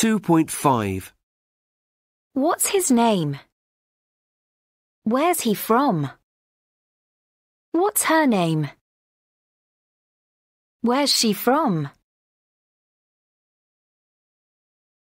2.5. What's his name? Where's he from? What's her name? Where's she from?